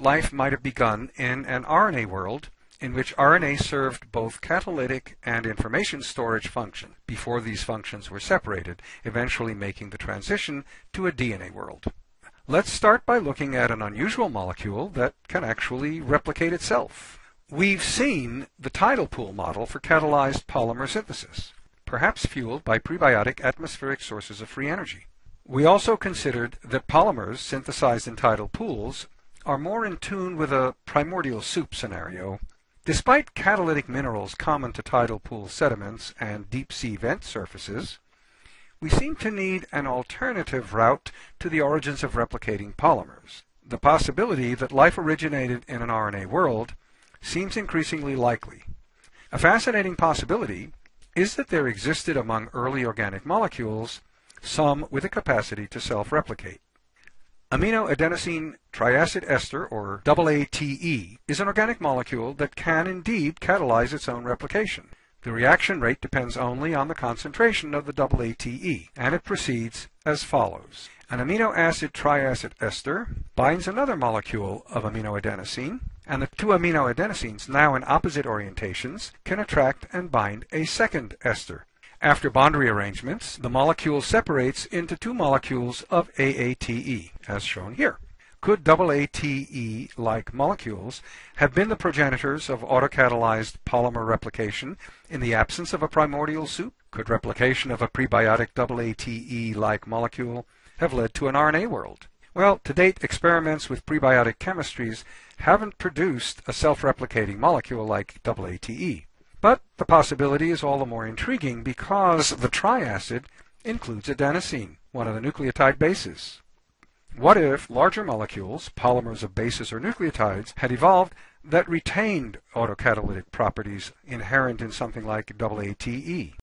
life might have begun in an RNA world in which RNA served both catalytic and information storage function before these functions were separated, eventually making the transition to a DNA world. Let's start by looking at an unusual molecule that can actually replicate itself. We've seen the tidal pool model for catalyzed polymer synthesis, perhaps fueled by prebiotic atmospheric sources of free energy. We also considered that polymers synthesized in tidal pools are more in tune with a primordial soup scenario Despite catalytic minerals common to tidal pool sediments and deep sea vent surfaces, we seem to need an alternative route to the origins of replicating polymers. The possibility that life originated in an RNA world seems increasingly likely. A fascinating possibility is that there existed among early organic molecules some with a capacity to self-replicate. Aminoadenosine triacid ester, or AATE, is an organic molecule that can indeed catalyze its own replication. The reaction rate depends only on the concentration of the AATE, and it proceeds as follows. An amino acid triacid ester binds another molecule of aminoadenosine, and the two aminoadenosines, now in opposite orientations, can attract and bind a second ester. After bond rearrangements, the molecule separates into two molecules of AATE, as shown here. Could AATE-like molecules have been the progenitors of autocatalyzed polymer replication in the absence of a primordial soup? Could replication of a prebiotic AATE-like molecule have led to an RNA world? Well, to date, experiments with prebiotic chemistries haven't produced a self-replicating molecule like AATE. But the possibility is all the more intriguing because the triacid includes adenosine, one of the nucleotide bases. What if larger molecules, polymers of bases or nucleotides, had evolved that retained autocatalytic properties inherent in something like AATE?